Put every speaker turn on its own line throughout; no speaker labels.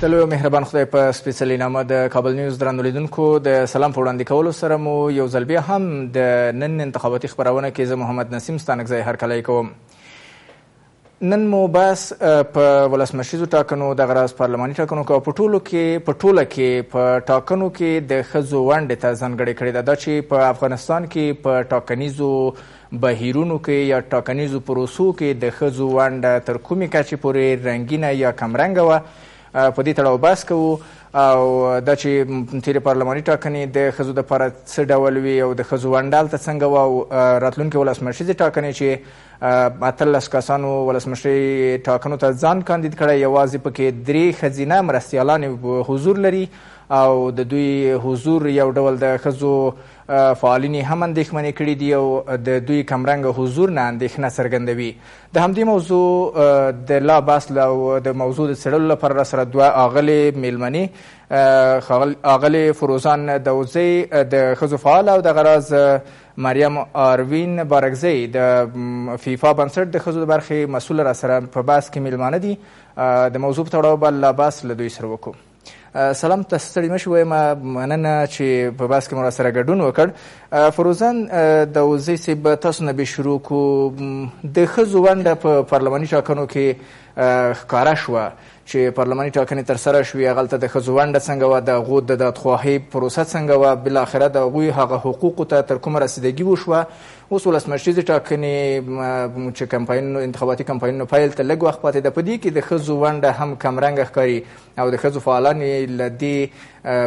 تلو مهربان خدای په سپیشلی نامه د کابل نیوز درنو لیدونکو د سلام په وړاندې کولو سره مو یو ځل بیا هم د نن انتخاباتي خبرونه کې زه محمد نسیم ستانکزی هرکلی کوم نن مو بحث په ولسمشریزو ټاکنو، دغه راز پارلماني ټاکنو کې او په ټولو کې په ټوله کې په ټاکنو کې د ښځو ونډې ته ځانګړې کړې ده. دا چې په افغانستان کې په ټاکنیزو بهیرونو کې یا ټاکنیزو پروسو کې د ښځو ونډه تر کومې کچې پورې رنګینه یا کمرنګه وه په دې تړاو بحث کوو او دا چې تیرې پارلماني ټاکنې د ښځو لپاره څه ډول وي او د ښځو ونډه هلته څنګه وه او راتلونکې ولسمشریزې ټاکنې چې اتلس کسانو ولسمشرۍ ټاکنو ته ځان کاندید کړی، یوازې پکې درې ښځینه مرستیالانې حضور لري او د دوی حضور یو ډول د ښځو فعالینې هم اندېښمنې کړې دي او د دوی کمرنګه حضور نه اندېښنه څرګندوي. د همدې موضوع د لا بحث او د موضوع د څېړلو لپاره را سره دوه آغلې مېلمنې آغلې فروزان دوزۍ د ښځو فعاله او دغه راز مریم آروین بارکزۍ د فیفا بنسټ د ښځو د برخې مسوله را سره په بحث کې میلمانه دي د موضوع په تړاو به لا بحث له دوی سره وکړو سلام تاسو ستړي مشي وایم مننه چې په باس کې مو سره ګډون وکړ فروزان د وزي سیب تاسو نه به شروع کو د خزو ونده په پارلماني ټاکنو کې ښکاره شوه چې پارلماني ټاکنې ترسره شوې، هغلته د ښځو ونډه څنګه وه، د هغو د دادخواهۍ پروسه څنګه وه، بالاخره د هغوی هغه حقوقو ته تر کومه رسیدګي وشوه، اوس ولسمشریزې ټاکنې چې کمپاینونو انتخاباتي کمپاینونو پیل ته لږ وخت پاتې ده، په دې کې د ښځو ونډه هم کمرنګه ښکاري او د ښځو فعالان یې له دې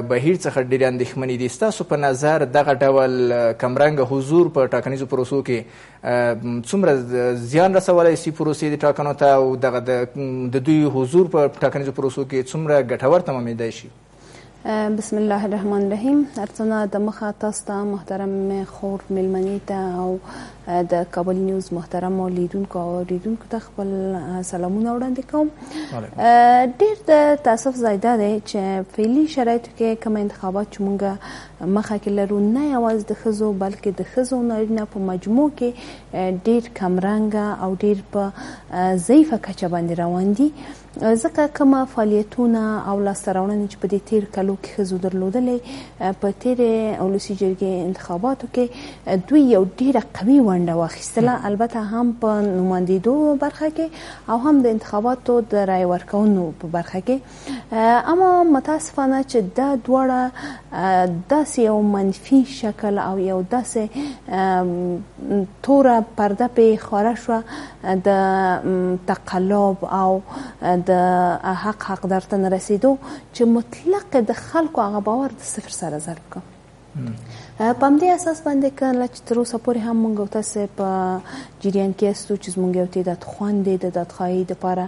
بهیر څخه ډېرې اندېښمنې دي. ستاسو په نظر دغه ډول کمرنګه حضور په ټاکنیزو پروسو کې څومره زیان رسولای شي پروسې د ټاکنو ته او دغه د دوی حضور په ټاکنیزو پروسو کې څومره ګټور تمامېدای شي
بسم الله الرحمن الرحیم ارڅنه د مخه تاسو ته محترم خور ملمنی ته او د کابل نیوز محترم لیدونکو او اوریدونکو ته خپل سلامونه وړاندې کوم ډیر د تاسف زیاده دی چې فعلی شرایطو کې کوم انتخابات چې مونږه مخه کې لرو نه یوازې د ښځو بلکې د ښځو او نارینه په مجموع کې ډیر کمرنګه او ډیر په ضعیفه کچه باندې روان دي ځکه کوم فعالیتونه او لاسته راوړنې چې په دې تیر کلو کې ښځو درلودلې په تیر ولسی جرګې انتخاباتو کې دوی یو ډیره قوي ونډه واخیستله البته هم په نوماندیدو برخه کې او هم د انتخاباتو د رای ورکونو په برخه کې اما متاسفانه چې دا دواړه داسې یو منفي شکل او یو داسې توره پرده پې خاره شوه د تقلب او د حق حق درته رسیدو چې مطلق د خلکو هغه باور د صفر سره ضرب کړ په همدې اساس باندې کله چې تر اوسه پورې هم مونږ او تاسو په جریان کې استو چې مونږ یو تعداد خواندې د دادخواهی د پاره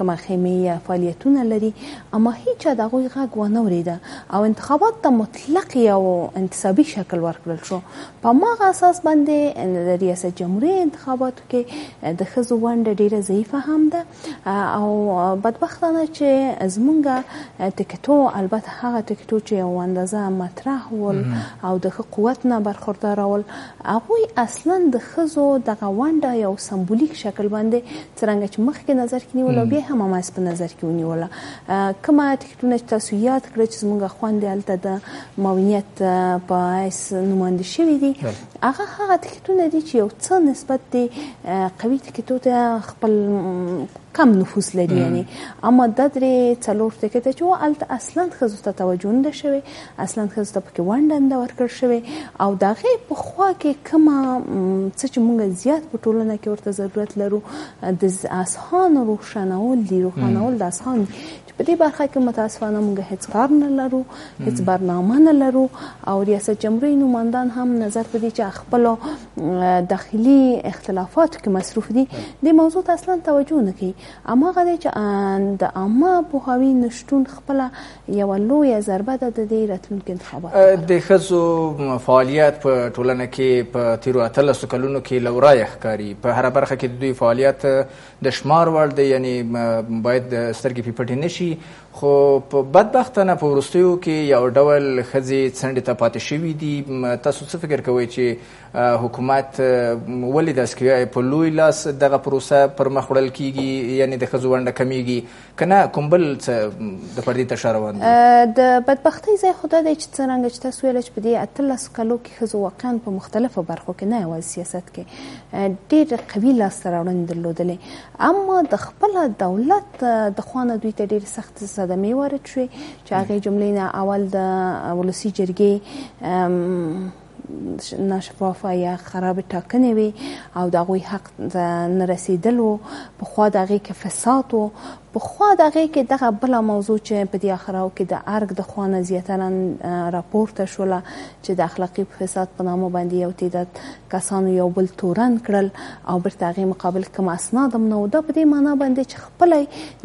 کومه خیمه یا فعالیتونه لري اما هیڅ د غوي غږ و نه وریده او انتخابات ته مطلق یو انتصابي شکل ورکړل شو په ماغه اساس باندې د ریاست جمهوریت انتخاباتو کې د خزو ونډه ډیره ضعیفه هم ده او بدبختانه چې زمونږ ټکټو البته هغه ټکټو چې یو اندازه مطرح ول او د ښه قوت نه برخوردار ول هغه اصلا د خزو دغه ونده یو سمبولیک شکل باندې څنګه چې مخکې نظر کې نیول او بیا هم ماس په نظر کې ونیول کما ټکټونه چې تاسو یاد کړئ چې زمونږ خوند الته د ماوینیت په اس نوماند شوی دی هغه هغه تکتونه دي چې یو څه نسبت دی قوي تکتو ته خپل کم نفوس لري یعنی اما د درې څلور تکته چې الته اصلا خزو ته توجه نه شوي اصلا خزو ته پکې وندند ورکړ شوي او دغه په خوا کې کما څه چې موږ زیات په ټولنه کې ورته ضرورت لرو د اسهان روښانول دي روښانول د اسهان په دې برخه کې متاسفانه موږ هیڅ کار نه لرو هیڅ برنامه نه لرو او ریاست جمهوریت نوماندان هم نظر په دې چې خپل داخلي اختلافات کې مصروف دي د موضوع ته اصلا توجه نه کوي اما غوډه چې د عامه پوهاوی نشټون خپل یو لوی ضربه ده د دې راتلونکو انتخاباتو
د خزو فعالیت په ټولنه کې په تیرو اتلس کلونو کې لورای ښکاری په هر برخه کې د دوی فعالیت د شمار وړ دی یعنی باید سترګې پې پټې نه شي خو په بدبختانه په وروستیو کې یو ډول ښځې څنډې ته پاتې شوي دي تاسو څه فکر کوئ چې حکومت ولې داسې کوي په لوی لاس دغه پروسه پر مخ وړل کیږي یعنی د ښځو ونډه کمیږي کنه کوم بل څه د پردي تر شا روان دي
د بدبختۍ ځای خو دا دی چې څرنګه چې تاسو ویل چې په دې اتلسو کلو کې ښځو واقعا په مختلفو برخو کې نه یوازې سیاست کې ډېر قوي لاسته راوړنې درلودلې اما د خپل دولت د خوا نه دوی ته ډېرې سختې صدمې وارد شوې چې هغې جملې نه اول د ولسي جرګې ناشفافه یا خراب ټاکنې وي او د هغوی حق نه رسیدل وو پخوا د هغې کې فساد وو پخوا د هغې کې دغه بله موضوع چې په دې اخراو کې د ارګ د خوا نه زیاتره راپورته شوله چې د اخلاقي فساد په نامه باندې یو تعداد کسانو یو بل تورن کړل او برته هغې مقابل کوم اسناد هم نه و دا په دې معنا باندې چې پلی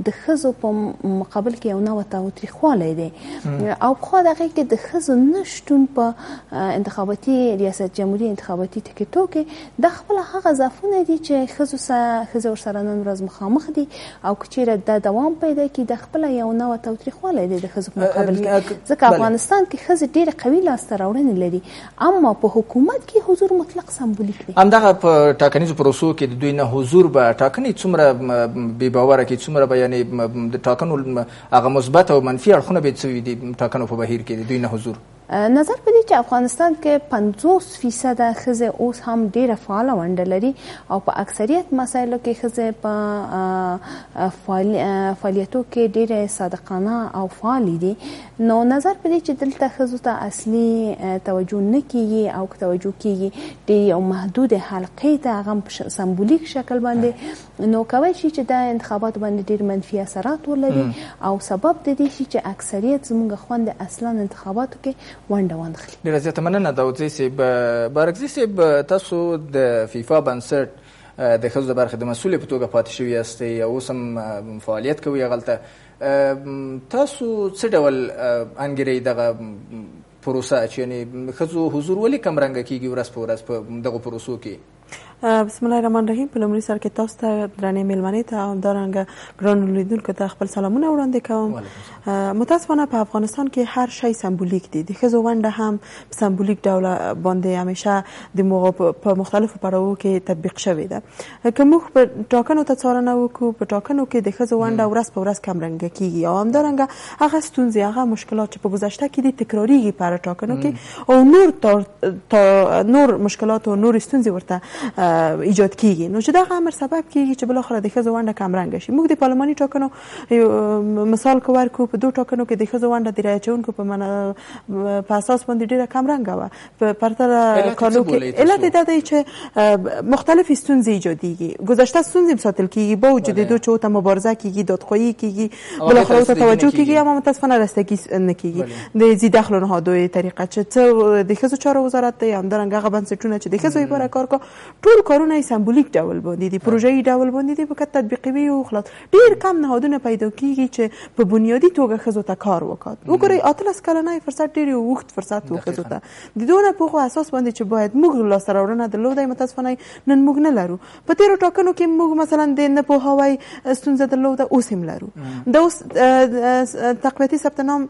د خزو په مقابل کې یو نوع تاوتریخوالی دی او خو دغه کې د خزو نشټون په انتخاباتي ریاست جمهوریت انتخاباتي ټکټو کې د خپل هغه ضعفونه دي چې خزو خزو سره نن ورځ مخامخ دي او کچیره د دوام پیدا کی د خپل یو نوع تاوتریخوالی دی د خزو په مقابل کې ځکه افغانستان کې خزې ډېر قوي لاسته راوړنې لري اما په حکومت کې حضور مطلق سمبولیک دی
همدغه په ټاکنیزو پروسو کې د دوی نه حضور به ټاکنې څومره بې باوره کې څومره به یعنې د ټاکنو هغه مثبت او منفي اړخونه به څه وي د ټاکنو په بهیر کې د دوی نه حضور
نظر په دې چې افغانستان کې 50 فیصد ښځې اوس هم ډیره فعاله ونډه لري او په اکثریت مسایلو کې ښځې په فعالیتو کې ډیره صادقانه او فعالې دي نو نظر په دې چې دلته ښځو ته اصلي توجه نه کیږي او که توجه کیږي ډېر یو محدود حلقې ته هغه هم په سمبولیک شکل باندې نو کوي شي چې دا انتخابات باندې ډېر منفي اثرات ولري او سبب د دې شي چې اکثریت زموږ خوند اصلا انتخاباتو کې ونډه وانخلي
ډېر زیاته مننه داودزی صاحب بارکزی صاحب تاسو د فیفا بنسټ د ښځو د برخې د مسولې په توګه پاتې شوي یاستئ او اوس هم فعالیت کوي هغلته تاسو څه ډول انګیرئ دغه پروسه چې یعنی ښځو حضور ولې کم رنګه کیږي ورځ په ورځ په دغه پروسو کې
بسم الله الرحمن الرحیم په لومړي سر کې تاسو ته درنې میلمنې ته او دارنګ ګران لیدونکو ته خپل سلامونه وړاندې کوم متاسفانه په افغانستان کې هر شی سمبولیک دي د خزو ونده هم سمبولیک ډول باندې همیشه د په مختلفو پړاوو کې تطبیق شوې ده که موږ په ټاکنو ته څارنه وکړو، په ټاکنو کې د ښځو ونډه ورځ په ورځ کمرنګه کېږي او همدارنګه هغه ستونزې، هغه مشکلات چې په ګذشته کې دي، تکرارېږي په هره ټاکنو کې او نور نور مشکلات او نورې ستونزې ورته ایجاد کېږي، نو چې دغه امر سبب کېږي چې بالاخره د ښځو ونډه کمرنګه شي. موږ د پارلماني ټاکنو مثال که ورکړو، په دو ټاکنو کې د ښځو ونډه د رأی اچوونکو په اساس باندې ډېره کمرنګه وه، په پرتله کالو کې علت دا دی چې مختلفې ستونزې ایجادېږي ګذشته ستونزې هم ساتل کېږي با وجود دې چې ورته مبارزه کېږي دادخواهي کېږي بالاخره ورته توجه کېږي اما متاسفانه رسیدګي نه کېږي د ځي دخلو نهادوی طریقه چې څه د ښځو چارو وزارت دی همدارنګه هغه بنسټونه چې د ښځو لپاره کار کوي ټول کارونه یې سمبولیک ډول باندې دي پروژوي ډول باندې دي فقط تطبیقوي او خلاص ډېر کم نهادونه پیدا کېږي چې په بنیادي توګه ښځو ته کار وکړي. وګورئ اتلس کلنۍ فرصت ډېر یو اوږد فرصت و ښځو ته. د دونه پوخ اساس باندې چې باید موږ لاسته راوړنه درلودای متاسفانه نن موږ نه لرو. په تېرو ټاکنو کې موږ مثلا د نه پوهاوی ستونزه درلوده اوس یې هم لرو. دا اوس تقویتي ثبت نام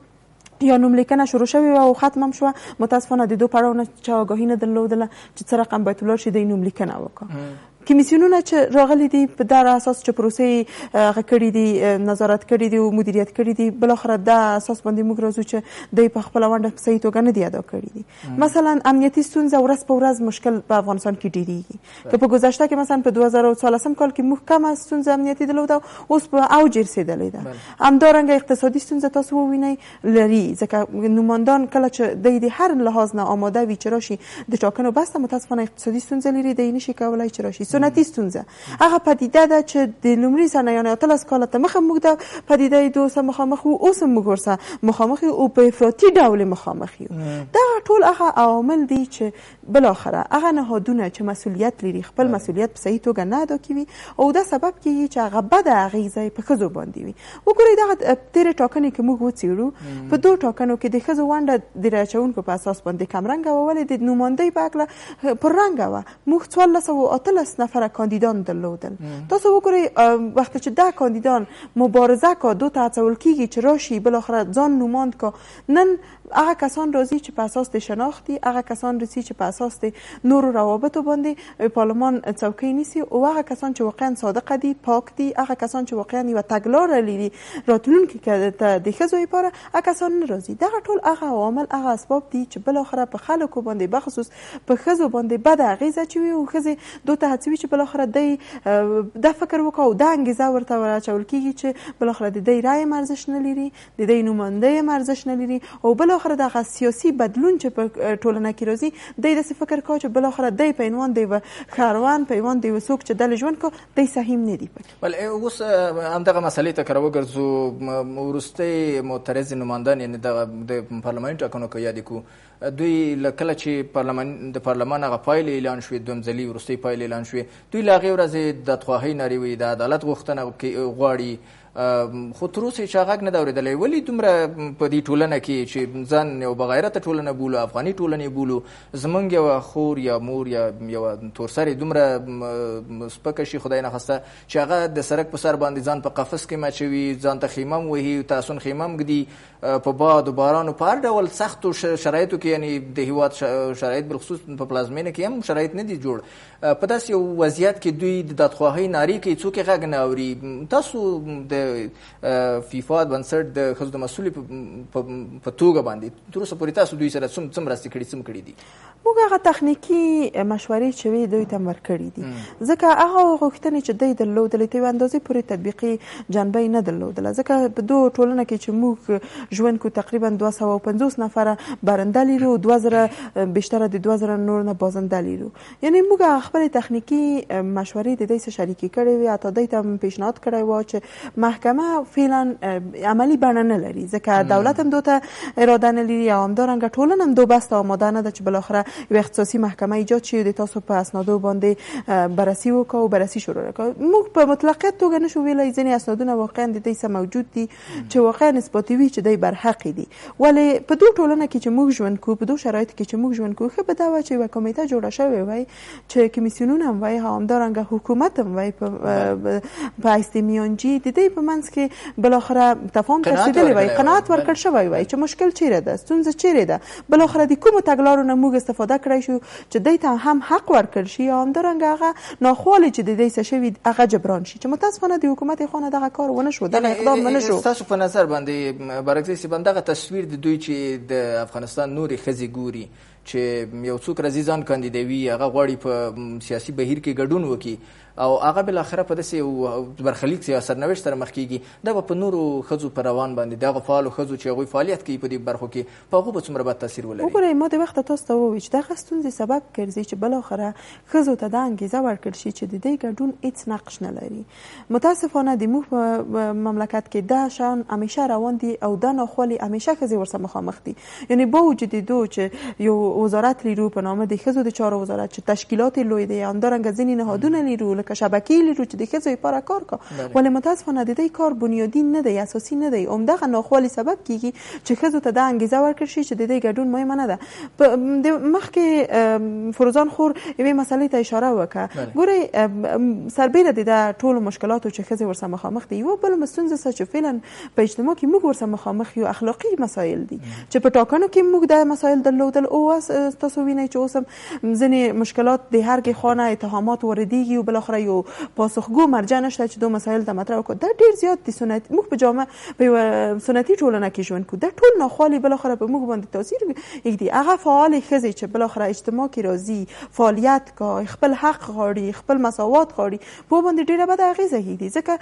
یا نوم لیکنه شروع شوې وه او ختم هم شوه متاسفانه د دو پړاو نه چا آگاهي نه درلودله چې څه رقم باید ولاړ شي د نوم لیکنه وکړه کمیسیونونه چې راغلي دي په دغه اساس چې پروسې هغه کړي دي نظارت کړي دي او مدیریت کړي دي بل اخر دا اساس باندې موږ راځو چې د په خپل ونده په صحیح توګه نه دی ادا کړی دي مثلا امنیتي ستونزې ورځ په ورځ مشکل په افغانستان کې ډیریږي که په ګذشته کې مثلا په 2014 کال کې موږ کمه ستونزه امنیتي درلوده اوس په اوج رسیدلې ده همدارنګه اقتصادي ستونزه تاسو ووینئ لري ځکه نوماندان کله چې د هر لحاظ نه آماده وي چې راشي د ټاکنو بسته متاسفانه اقتصادي ستونزه لري د نشي کولای چې راشي سنتي ستونزه هغه پدیده ده چې د لومړي سنه یعنی اتلس کال ته مخه موږ د پدیده دوسه مخامخ وو اوس موږ ورسره مخامخ او په افراطي ډول مخامخ یو دا ټول هغه عوامل دي چې بالاخره هغه نهادونه چې مسولیت لري خپل مسولیت په صحیح توګه نه ادا کوي او دا سبب کیږي چې هغه بد اغیزه په خزو باندې وي وګورئ دا تیر ټاکنې کې موږ وڅیړو په دوه ټاکنو کې د خزو ونډه د راچونکو په اساس باندې کم رنګ و ولې د نوماندۍ په اړه پر رنګ و موږ 1413 نفر کاندیدان درلودل تاسو وګورئ وخت چې دا کاندیدان مبارزه کا دوه ته څول کیږي چې راشي بالاخره ځان نوماند کا نن هغه کسان راځي چې په اساس د شناخت دي هغه کسان رسي چې په اساس د نورو روابطو باندې پارلمان څوکۍ نیسي او هغه کسان چې واقعا صادق دي پاک دي هغه کسان چې واقعا یو تګلار لري راتلونکي ته د ښځو لپاره هغه کسان نه راځي دغه ټول هغه عوامل هغه اسباب دي چې بل اخره په خلکو باندې بخصوص په ښځو باندې بد اغیزه چوي او ښځې دوی ته هڅوي چې بل اخره دی د فکر وکاو د انګیزه ورته ورچول کیږي چې بل اخره د دی رائے مرزش نه لري د دی نوموندی هم ارزش نه لری او بل اخره د هغه سیاسی بدلون چې په ټولنه کې راځي دی داسې فکر کاوه چې بل اخره دی په عنوان دی و خروان په عنوان دی و څوک چې دل ژوند کو دی سهیم نه دی پکې
بل اوس هم دغه مسلې ته کرو ګرځو ورسته معترض نوماندان یعنی د پارلمان ټاکنو کې یاد کو دوی لکه چې پارلمان د پارلمان هغه پایلې اعلان شوې دوم ځلی ورسته پایلې اعلان شوې دوی لاغه ورځ د تخواهی ناری وی د عدالت غوښتنه غواړي خو تر اوسه چا غږ نه دا اورېدلی ولې دومره په دې ټولنه کې چې ځان یو بغیرته ټولنه بولو افغاني ټولنې بولو زمونږ یوه خور یا مور یا یوه تورسرې دومره سپکه شي خدای نه خواسته چې هغه د سرک په سر باندې ځان په قفس کې مچوي ځان ته خیمه هم وهي تاسون خیمه هم ږدي په باد و بارانو په هر ډول سختو شرایطو کې یعنی د هیواد شرایط بالخصوص په پلازمینه کې هم شرایط نه دي جوړ په داسې یو وضعیت کې دوی د دادخواهۍ نارې کوي څوک یې غږ نه اوري تاسو د فیفا بنسټ د ښځو د مسؤلې په توګه باندې تر اوسه پورې تاسو دوی سره څوم څوم راستي کړي څوم کړي دي
موږ هغه تخنیکی مشورې چې وی دوی تم ورکړي دي ځکه هغه غوښتنې چې دوی درلودلې ته اندازې پورې تطبیقي جنبه نه درلودله ځکه په دوه ټولنه کې چې موږ ژوند کو تقریبا 250 نفر برنده لیرو 2000 بیشتره د 2000 نور نه بازنده لیرو یعنی موږ خپل تخنیکی مشورې د دې سره شریکې کړې وي حتی دوی ته پیشنهاد کړی و چې محکمه فعلا عملی بڼه نه لري ځکه دولت هم دوته اراده نه لري او همدارنګه ټولنه هم دوبسته آماده نه ده چې بالاخره یو اختصاصي محکمه ایجاد شي د تاسو په اسنادو باندې بررسي وکړو بررسي شروع کړو موږ په مطلقیت توګه نشو ویلای ځینې اسنادونه واقعا د دې سره موجود دي چې واقعا اثباتي وي چې دی برحقې دي ولې په دو ټولنه کې چې موږ ژوند کوو په دو شرایط کې چې موږ ژوند کوو ښه به دا وه چې یوه کمیته جوړه شوې وای چې کمیسیونونه هم وای همدارنګه حکومت هم وای په حیث د میانجي د دې په منځ کې بالاخره تفاهم ته رسېدلی وای قناعت ورکړ شوی وای چې مشکل چیرې ده ستونزه چیرې ده بالاخره د کومو تګلارو نه موږ استفاده کړای شو چې دی ته هم حق ورکړ شي همدارنګه هغه ناخوالې چې د دې څه شوي هغه جبران شي چې متاسفانه د حکومت خو نه دغه کار ونه شو دغه اقدام ونه شو
تاسو په نظر باندې برکزي سی باندې دغه تصویر د دوی چې د افغانستان نوري خزي ګوري چې یو څوک راځي ځان کاندیدوي هغه غواړي په سیاسي بهیر کې ګډون وکړي او هغه بل اخره په داسې یو برخلیک سي سرنوشت سره مخ کیږي دا په نورو خزو پر روان باندې دا غفالو خزو چې غوي فعالیت کوي په دې برخو کې په هغو به څومره بد تاثیر ولري؟
وګورئ ما د وخته تاسو ته وویل چې دغه ستونزې سبب ګرځي چې بالاخره ښځو ته دا انګیزه ورکړ شي چې د دې ګډون هیڅ نقش نه لري متاسفانه د موږ په مملکت کې دا شان همیشه روان دي او دا ناخوالي همیشه ښځې ورسره مخامخ دي یعنی با وجود دو چې یو وزارت لیرو په نامه د ښځو د چارو وزارت چې تشکیلات لوی دی همدارنګه ځینې نهادونه لیرو لکه شبکې لیرو چې د ښځو لپاره کار کا ولې متاسفانه د دې کار بنیادی نه دی اساسي نه دی همدغه ناخوالي سبب کیږي چې ښځو ته دا انګیزه ورکړ شي چې د دې ګډون مهمه نه ده په د مخکې فروزان خور یوې مسلې ته اشاره وکړه ګوري سربېره د دا ټولو مشکلاتو چې ښځې ورسره مخامخ دي یو بل مستونزه څه چې فعلا په اجتماع کې موږ ورسره مخامخ یو اخلاقي مسایل دي چې په ټاکنو کې موږ دا مسایل درلودل او تاسو وینئ چې اوس هم ځینې مشکلات د هر کې خانه اتهامات وردیږي او بل اخر یو پاسخګو مرجع نشته چې دوه مسایل ته مطرح وکړو دا ډیر زیات دي سنت موږ په جامعه په یو سنتي ټولنه کې ژوند کوو دا ټول ناخوالې بالاخره په موږ باندې تاثیر ږدي هغه فعالې ښځې چې بالاخره اجتماع کې راځي فعالیت کوي خپل حق غواړي خپل مساوات غواړي په باندې ډېره بده اغېزه ږدي ځکه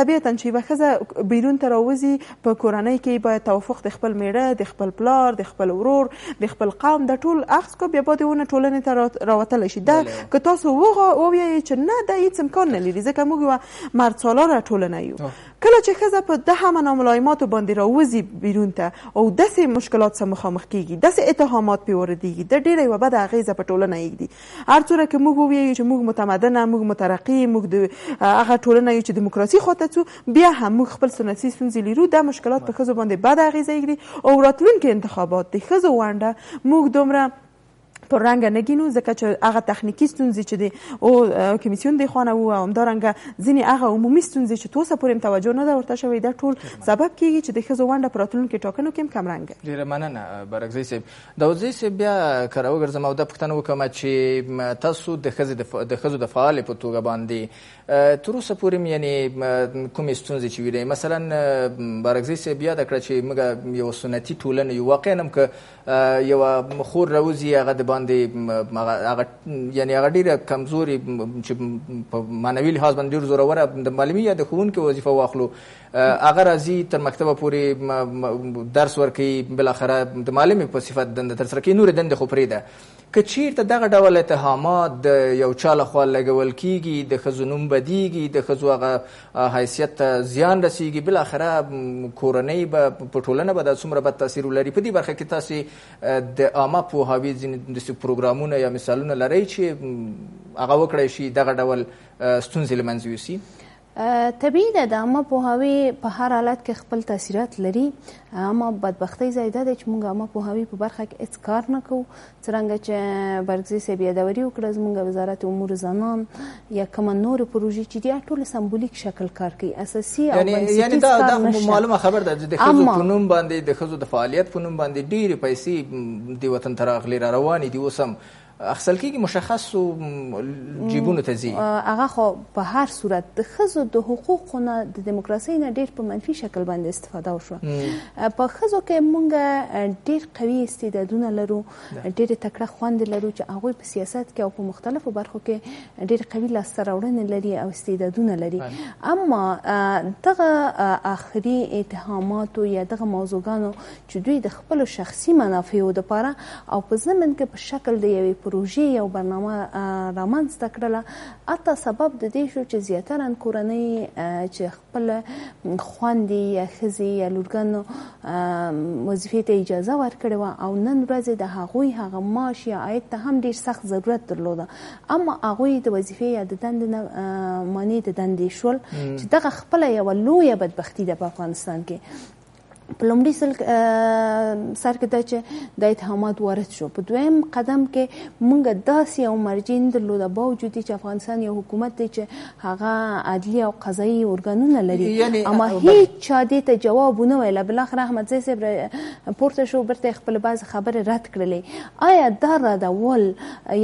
طبیعتا چې یوه ښځه بیرون ته راوځي په کورنۍ کې باید توافق د خپل میړه د خپل پلار د خپل ورور د خپل قوم د ټول اخذ کو بیا باید ونه ټولنې ته راوتلی شي دا که تاسو ووایئ چې نه دا هیڅ امکان نه لري ځکه موږ یوه مرد سالاره ټولنه یو کله چې ښځه په دهمه ناملایماتو باندې راوځي بیرون ته او داسې مشکلات سره مخامخ کیږي داسې اتهامات پې واردیږي د ډیره یوه بده اغیزه په ټولنه ایږدي هر څوره که موږ وویو چې موږ متمدنه موږ مترقي موږ د هغه ټولنه یو چې دیموکراسي خواته څو بیا هم موږ خپل سنتي ستونزې لیرو دا مشکلات په ښځو باندې بده اغیزه ایږدي او راتلونکي انتخابات د ښځو ونډه موږ دومره پررنګ نه ګینو ځکه چې هغه تخنیکی ستونزې چې دی او کمیسیون دی خوانه وو او همدارنګه ځینې هغه عمومي ستونزې چې توسه پورې توجه نه ده ورته شوې دا ټول سبب کیږي چې د ښځو ونډه په راتلونکو ټاکنو کې کم رنګ
ډیره مننه برګزی صاحب داودزی صاحب بیا کړه وګرځم او د پښتنو وکم چې تاسو د ښځې د ښځو د فعال په توګه باندې تر اوسه پورې یعنی کوم ستونزې چې ویلې مثلا برګزی صاحب بیا د کړه چې موږ یو سنتي ټولنه یو واقعا هم که یوه خور راوځي هغه د باندې هغه یعنی هغه ډیره کمزوري چې په معنوي لحاظ باندې ډیر زوروره د معلمي یا د ښوونکي وظیفه واخلو هغه راځي تر مکتبه پورې درس ورکوي بل اخره د معلم په صفت دنده تر سره کوي نور دنده خو پرې ده که چیرته دغه ډول اتهامات د یو چا له خوا لګول کیږي، د ښځو نوم بدیږي، د ښځو هغه حیثیت ته زیان رسیږي، بالاخره کورنۍ به، په ټولنه به دا څومره بد تاثیر ولري؟ په دې برخه کې تاسې د عامه پوهاوي ځینې داسې پروګرامونه یا مثالونه لرئ چې هغه وکړای شي دغه ډول ستونزې له منځه یوسي؟
طبیعي ده د عامه پوهاوی په هر حالت کې خپل تاثیرات لري اما بدبختۍ ځای دا دی چې موږ عامه پوهاوی په برخه کې هیڅ کار نه کوو څرنګه چې برګزی صاحب یادوري وکړه زموږ وزارت امور زنان یا کومه نور پروژې چې دي ټول سمبولیک شکل کار کوي اساسي
او یعنی یعنی دا دا معلومه خبر ده چې د خزو په نوم باندې د خزو د فعالیت په نوم باندې ډېری پیسې د وطن تراغلي را روانې دي اوسم اخیستل کېږي مشخصو جیبونو ته ځي
هغه خو په هر صورت د ښځو د حقوقو نه د دیموکراسۍ نه ډېر په منفي شکل باندې استفاده وشوه په ښځو کې مونږ ډېر قوي استعدادونه لرو ډېر تکړه خوند لرو چې هغوی په سیاست کې او په مختلفو برخو کې ډېر قوي لاسته راوړنې لري او استعدادونه لري اما دغه آخري اتهاماتو یا دغه موضوعګانو چې دوی د خپلو شخصي منافعو لپاره او په ضمن کې په شکل د یوې پروژې یو برنامه رامنځ ته کړله حتی سبب د دې شو چې زیاتره کورنۍ چې خپل خوندې یا ښځې یا لورګانو وظیفې ته اجازه ورکړې وه او نن ورځ د هغوی هغه معاش یا عاید ته هم ډیر سخت ضرورت درلوده اما هغوی د وظیفې یا د دندې نه معنی د دندې شول چې دغه خپله یوه لویه بدبختی ده په افغانستان کې په لومړي سل سر کې دا چې د اتهامات وارد شو په دویم قدم کې مونږ داسې یو مرجع نه درلوده باوجود چې افغانستان یو حکومت دی چې هغه عدلي او قضایي ارګانونه لري
یعنی
اما هیڅ چا دې ته جواب ونه ویل بل اخر احمد زی صاحب پورته شو برته خپل باز خبره رد کړلې آیا دا ردول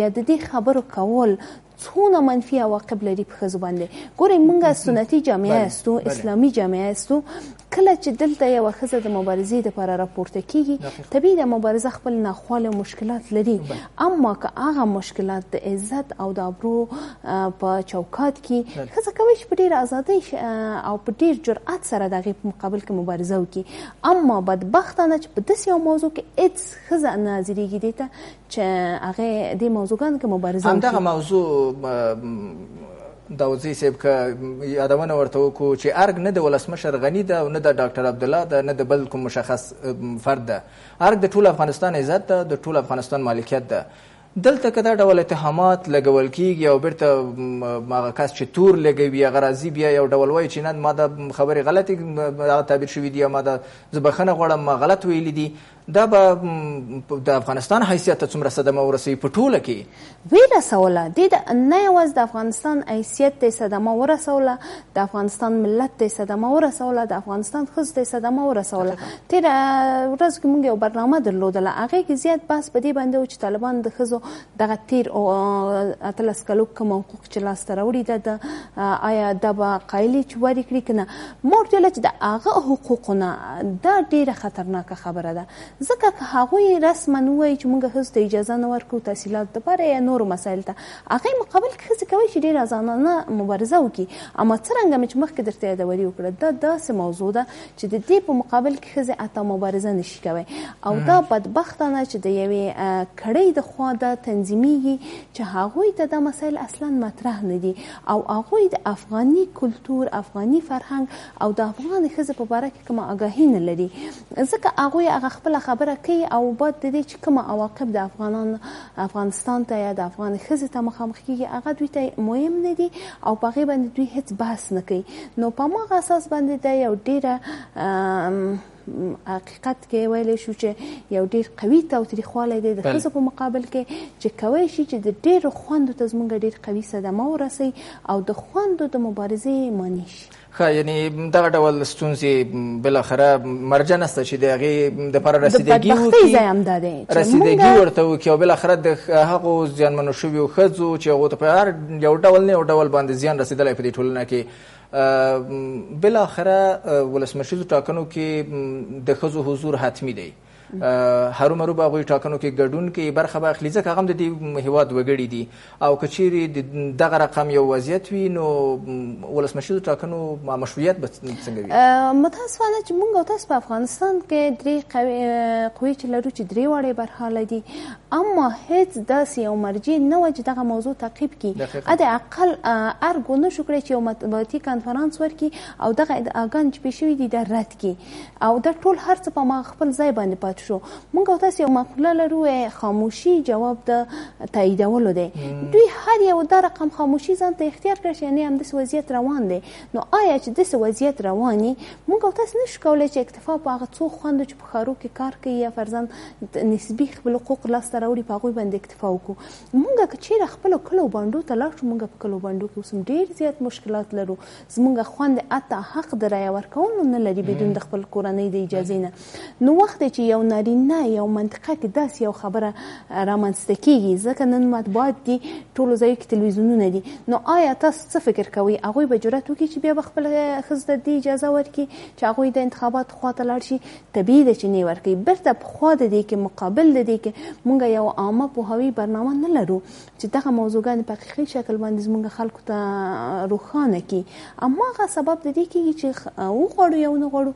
یا د دې خبرو کول څونه منفي عواقب لري په ښځو باندې ګورئ موږ سنتي جامعه استو اسلامي جامعه استو کله چې دلته یو ښځه د مبارزې لپاره راپورته کیږي طبیعي د مبارزه خپل ناخوال او مشکلات لري اما که هغه مشکلات د عزت او د ابرو په چوکات کې ښځه کوي چې په ډیر ازادۍ او په ډیر جرأت سره د غیب مقابل کې مبارزه وکړي اما بدبختانه چې په داسې یو موضوع کې هیڅ ښځه نه حاضرېږي دي ته چې هغه دې موضوعګان کې مبارزه
وکړي همدغه موضوع داودزی صاحب که یادونه ورته وکړو چې ارګ نه د ولسمشر غنی ده او نه د ډاکټر عبد الله ده نه د بل کوم مشخص فرد ده ارګ د ټول افغانستان عزت ده د ټول افغانستان مالکیت ده دلته که دا ډول اتهامات لګول کیږي او بیرته هغه کس چې تور لګوي هغه راځي بیا یو ډول وایي چې نه ما دا خبرې غلطې هغه تعبیر شوي دي یا ما دا زه بخښنه غواړم ما غلط ویلي دي دا به د افغانستان حیثیت ته څومره صدمه ورسوي په ټوله کې
وی رسوله دې د نه یوازې د افغانستان حیثیت ته صدمه ورسوله د افغانستان ملت ته صدمه ورسوله د افغانستان ښځو ته صدمه ورسوله تیر ورځ کې موږ یو برنامه درلودله هغه کې زیات بحث په دې باندې و چې طالبان د ښځو دغه تیر او اتلس کلو کوم حقوق چې لاس ته راوړي ده د آیا دا به قایلی چې وری کړي کنه ما ورته ویل چې د هغه حقوقونه دا ډیره خطرناکه خبره ده ځکه که هغه رسما وایي چې موږ هیڅ ته اجازه نه ورکو تحصیلات د پاره یا نور مسایل ته هغه مقابل کې څه کوي چې ډیر ازانانه مبارزه وکړي اما څنګه مې چې مخکې درته یادوري وکړه دا داسې موضوع ده چې د دې په مقابل کې ښځې حتی مبارزه نه شي کوی او دا بدبختانه چې د یوې کړۍ د خوا دا تنظیمیږي چې هغوی ته دا مسایل اصلا مطرح نه دي او هغوی د افغاني کلتور افغاني فرهنګ او د افغان ښځې په باره کې کومه آګاهي نه لري ځکه هغوی هغه خپله خبره کوي او بعد د دې چې کومه عواقب د افغانان افغانستان ته یا د افغانې ښځې ته مخامخ کیږي هغه دوی ته مهم نه دي او په هغې باندې دوی هیڅ بحث نه کوي نو په هماغه اساس باندې دا یو ډیره حقیقت کې ویلی شو چې یو ډیر قوي تاوتریخوالی دی د ښځو په مقابل کې چې کوی شي چې د ډیرو خوندو ته زمونږ ډیر قوي صدمه ورسي او د خوندو د مبارزې معنی شي
ښه یعنی دغه ډول ستونزې بالاخره مرجع نشته چې د هغې دپاره رسیدګي وکړي رسیدګي ورته وکړي او بالاخره د هغو زیانمنو شویو ښځو چې هغو ته په هر یو ډول نه یو ډول باندې زیان رسېدلی په دې ټولنه کې بالاخره ولسمشریزو ټاکنو کې د ښځو حضور حتمي دی هرومرو به غوي ټاکنو کې ګډون کوي برخه به اخلي ځکه هم د دې هیواد وګړي دي او کچيري دغه رقم یو وضعیت وي نو ولسمشر ټاکنو مشروعیت به څنګه وي
متاسفانه چې موږ تاسو په افغانستان کې درې قوي قوي چې لرو چې درې وړې برخه دي اما هیڅ داسې یو مرجع نه و چې دغه موضوع تعقیب کی ا د عقل ارګ نه شو کړی چې یو مطبوعاتي کانفرنس ورکي او دغه ادعاګان چې پیښوي دي د رد کی او دا ټول هر څه په ما خپل ځای باندې پات شو موږ او تاسو یو مقوله لرو خاموشي جواب د تاییدولو دی دوی هر یو دا رقم خاموشي ځان ته اختیار کړ چې یعنی همداسې وضعیت روان دی نو آیا چې داسې وضعیت رواني موږ او تاسو نشو کولی چې اکتفا په هغه څو خوندو چې په ښارو کې کار کوي یا فرضاً نسبي خپل حقوق لاسته راوړي په هغوی باندې اکتفا وکړو موږ که چیرې خپلو کلو بانډو ته لاړ شو موږ په کلو بانډو کې اوس هم ډېر زیات مشکلات لرو زمونږ خوند حتی حق د رایه ورکولو نه لري بدون د خپل کورنۍ د اجازې نه نو وخت دی چې یو نارینه یو منطقه کې داسې یو خبره رامنځته کیږي ځکه نن مطبوعات دي ټولو ځایو کې تلویزیونونه دي نو آیا تاسو څه فکر کوئ هغوی به جرأت وکړي چې بیا به خپل ښځو ته دې اجازه ورکړي چې هغوی د انتخاباتو خوا ته لاړ شي طبیعي ده چې نه ورکوي بیرته پخوا د دې کې مقابل د دې کې مونږ یو عامه پوهاوی برنامه نه لرو چې دغه موضوعګانې په حقیقي شکل باندې زموږ خلکو ته روښانه کی اما هغه سبب د دې کېږي چې او غواړو یو نه غواړو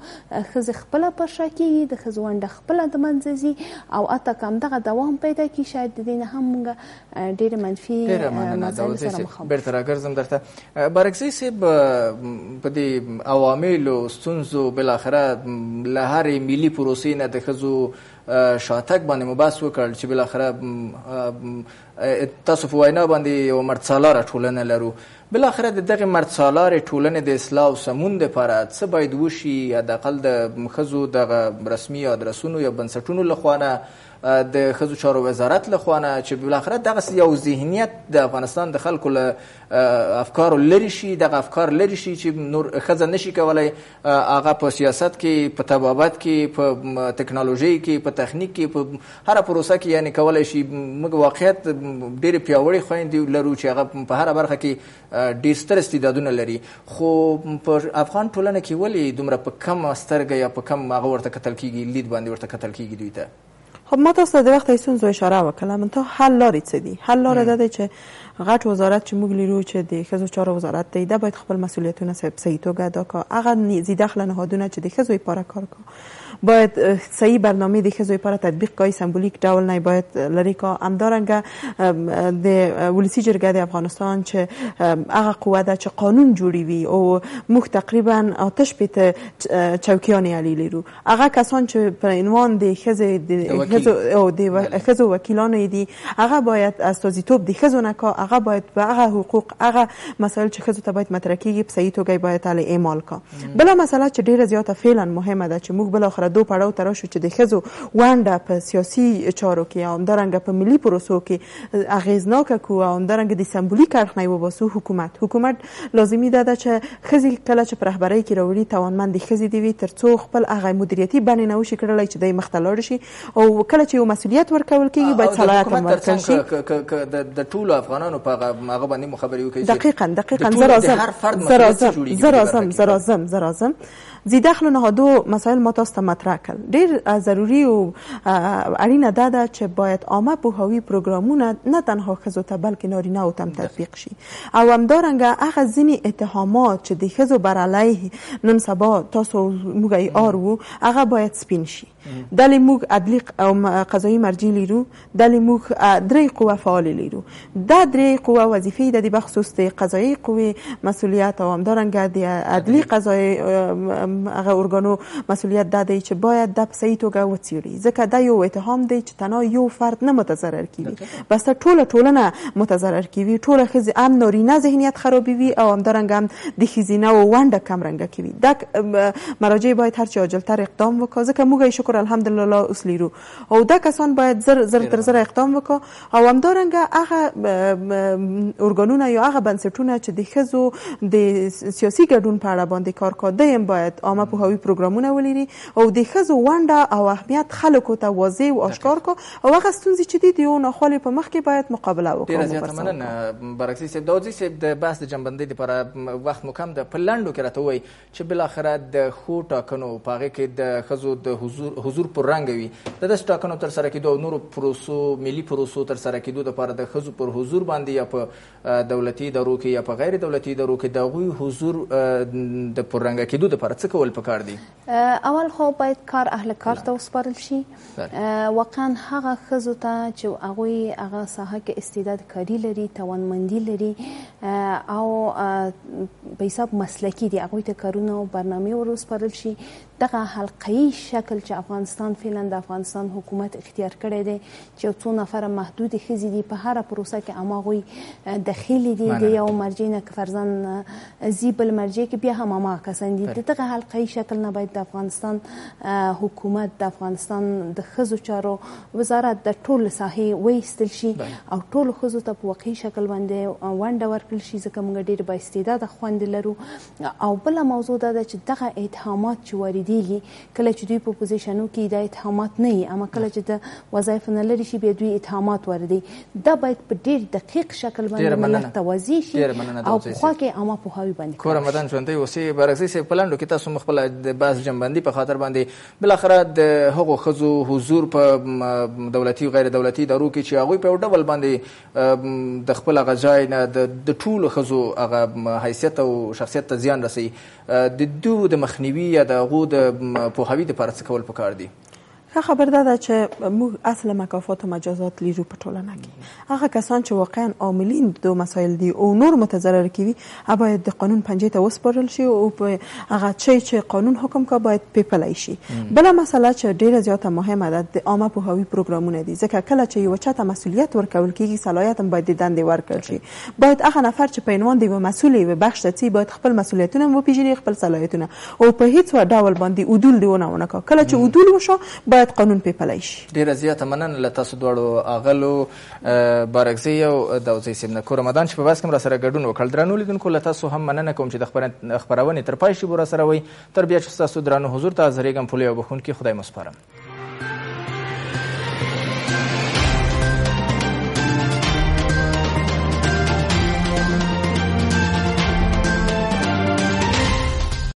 ښځې خپل پر شا کېږي د ښځو ونډه خپل د منځه ځي او اته کم دغه دوام پیدا کی شاید د دې نه هم موږ ډېر منفي
ډېر مننه دا وځي بیرته راګرځم درته برکزی صاحب په دې عواملو ستونزو بل اخره له هرې ملي پروسې نه د ښځو شاتګ باندې مو بحث وکړ چې بل اخره تاسو په وینا باندې یو مرڅالار ټولنه لرو بل اخره د دغه مرڅالار ټولنې د اصلاح او سمون لپاره څه باید وشي یا د اقل د خزو د رسمي ادرسونو یا بنسټونو لخوانه د خزو چارو وزارت لخوانه چې بل اخره دغه یو ذهنیت د افغانستان د خلکو له افکار لری شي دغه افکار لری شي چې نور خزه نشي کولای هغه په سیاست کې، په طبابت کې، په تکنالوژۍ کې، په تخنیک کې، په هره پروسه کې یعنې کولای شي موږ واقعیت ډېرې پیاوړې خویندې لرو چې هغه په هره برخه کې ډېر ستر استعدادونه لري خو په افغان ټولنه کې ولې دومره په کمه سترګه یا په کم هغه ورته کتل کېږي لید باندې ورته کتل کېږي دوی ته؟
خب ما تاسو ته د وخت ایسونزو اشاره وکړه منتها حل لارې څه دي حل لاره دا دی چې غټ وزارت چې موږ لیرو چې د خزو چارو وزارت دی دا باید خپل مسولیتونه صحیح صحیح توګه ادا کا هغه زی دخل نهادونه چې د خزو لپاره کار کا باید صحیح برنامه د خزو لپاره تطبیق کای سمبولیک ډول نه باید لری کا همدارنګه د ولسی جرګه د افغانستان چې هغه قوه ده چې قانون جوړی وی او موږ تقریبا آتش پیته چوکیان علی لیرو هغه کسان چې په عنوان د ښځې د ښځو او د ښځو وکیلانو یې دي هغه باید استازیتوب د ښځو نه کا هغه باید په هغه حقوق هغه مسایل چې ښځو ته باید مطرح کیږي په صحیح توګه باید علی اعمال کا بل مسله چې ډیره زیاته فعلا مهمه ده چې موږ بل اخر دو پړاو تر شو چې د ښځو ونډه په سیاسي چارو کې او همدارنګه په ملي پروسو کې اغیزناک کو او همدارنګه د سمبولیک اړخ نه وباسو حکومت حکومت لازمي دا ده چې ښځي کله چې په رهبرۍ کې راوړي توانمندې ښځې دې وي ترڅو خپل هغه مدیریتي بڼې نه وشي کړلی چې دی مخته لاړ شي او کله چې یو مسولیت ورکول کېږي باید صلاحیت هم ورکړل
شي د ټولو افغانانو په هغه باندې مو خبرې وکړي
دقیقا دقیقا زه راځم زه راځم زه راځم زه راځم ذی دخل نه دو مسائل ما تاسو ته مطرح کړ ډیر ضروری او اړینه ده ده چې باید عامه پوهاوی پروګرامونه نه تنها خزو ته بلکې نارینه او تم تطبیق شي او همدارنګه هغه ځینی اتهامات چې د خزو بر علیه نن سبا تاسو موږ ای آر وو هغه باید سپین شي دلې موږ عدلي او قضايي مرجع لرو، دلې موږ درې قوه فعالې لرو. دا درې قوه وظیفې ددې بخصوص د قضايي قوې مسولیت او همدارنګه د عدلي قضايي هغه ارګانو مسولیت دا دی چې باید دا په صحیح توګه وڅیړي ځکه دا یو اتهام دی چې تنها یو فرد نه متضرر کیږي. بس ته ټوله ټولنه متضرر کیوی ټوله خزی ام نورینه ذهنیت خرابی وی او همدارنګ هم د خزینه و ونډه کم رنګه کیوی دک مراجع باید هر چی عاجل تر اقدام وکا ځکه موږ شکر الحمدلله اوس لیرو او دا کسان باید زر زر تر زر اقدام وکا او همدارنګ هغه ارګانونه یا هغه بنسټونه چې د خزو د سیاسی ګډون په اړه باندې کار کا د هم باید عامه پوهاوی پروګرامونه ولیری او د خزو ونډه او اهمیت خلکو ته واضح او آشکار کا او هغه ستونزې چې دي د یو ناخوالې په مخ کې باید مقابله وکړو.
ډېره زیاته مننه برکزی صاحب. داودزی صاحب د بحث د جنبندۍ لپاره وخت مو کم ده، په لنډو کې راته ووایي چې بالاخره د ښو ټاکنو په هغه کې د ښځو د حضور حضور پررنګ وي، د داسې ټاکنو تر سره کېدو او نورو پروسو ملي پروسو تر سره کېدو لپاره د ښځو پر حضور باندې یا په دولتي ادارو کې یا په غیر دولتي ادارو کې د هغوی حضور د پررنګه کېدو لپاره څه کول پکار دي؟
اول خو باید کار اهل کار ته وسپارل شي واقعا هغه ښځو ته چې هغوی هغه ساحه کې استعداد کاری لري توانمندي لري او په حساب مسلکي دي هغوی ته کارونه او برنامې ور وسپارل شي دغه حلقه یي شکل چې افغانستان فعلا د افغانستان حکومت اختیار کړی دی چې یو څو نفره محدودې ښځې دي په هره پروسه کې هماغوی دخیلې دي د یو مرجع نه که فرضاً ځي بل مرجع کې بیا هم هماغه کسان دي د دغه حلقه یي شکل نه باید د افغانستان حکومت د افغانستان د ښځو چارو وزارت د ټول له ساحې وایستل شي او ټولو ښځو ته په واقعي شکل باندې ونډه ورکړل شي ځکه موږ ډېرې با استعداده خویندې لرو او بله موضوع دا ده چې دغه اتهامات چې واردېږي کله چې دوی په پوزیشنو کې دا اتهامات نه وي اما کله چې د وظایف نه لرې شي بیا دوی اتهامات واردوي دا باید په ډېر دقیق شکل باندې ملت ته واضح شي او په خوا کې عامه پوهاوی باندې
کور مدن ژوندی اوسې برعکسي صاحب په لنډو کې تاسو هم خپله د بحث جنبندي په خاطر باندې بالاخره د هغو ښځو حضور په دولتي او غیر دولتي ادارو کې چې هغوی په یو ډول باندې د خپل هغه ځای نه د د ټولو ښځو هغه حیثیت او شخصیت ته زیان رسوي د دو د مخنیوي یا د هغو د پوهاوي لپاره څه کول پکار دي
ښه خبر دا ده چې موږ اصل مکافات او مجازات لیرو په ټولنه کې هغه کسان چې واقعا عاملین دو مسایل دي او نور متضرر کوي هغه باید د قانون پنجې ته وسپارل شي او په هغه چي چې قانون حکم کا باید پیپلی شي بل مسله چې ډیره زیاته مهمه ده د عامه پوهاوي پروګرامونه دي ځکه کله چې یو چاته مسولیت ورکول کیږي صلاحیت هم باید د دندې ورکړل شي باید هغه نفر چې په عنوان د یو مسول یو بخش ته څی باید خپل مسولیتونه هم وپیژني خپل صلاحیتونه او په هیڅ ډول باندې عدول دیونه ونه کا کله چې عدول وشو باید قانون پیپلی شي
ډیره زیاته مننه له تاسو دواړو اغلو بارکزی او داوزی صاحب نه کورم ودان چې په بحث کې راسره ګډون وکړ درنو لیدونکو له تاسو هم مننه کوم چې د خپرونې تر پای شیبو راسره وئ تر بیا چې ستاسو درانه حضور ته حاضرېږم پولی او بخښونکي خدای مو سپارم